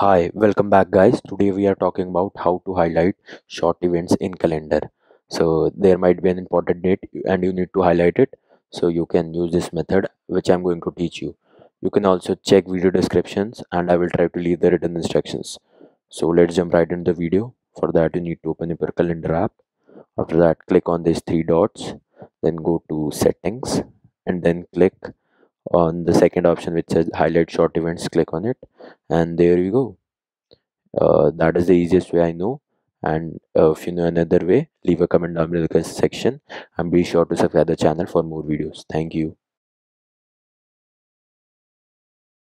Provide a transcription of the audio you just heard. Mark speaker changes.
Speaker 1: Hi, welcome back guys. Today we are talking about how to highlight short events in calendar. So there might be an important date and you need to highlight it. So you can use this method which I'm going to teach you. You can also check video descriptions and I will try to leave the written instructions. So let's jump right into the video. For that you need to open your calendar app. After that click on these three dots. Then go to settings and then click on the second option which says highlight short events click on it and there you go. Uh, that is the easiest way i know. And uh, if you know another way leave a comment down below in the section. And be sure to subscribe the channel for more videos. Thank you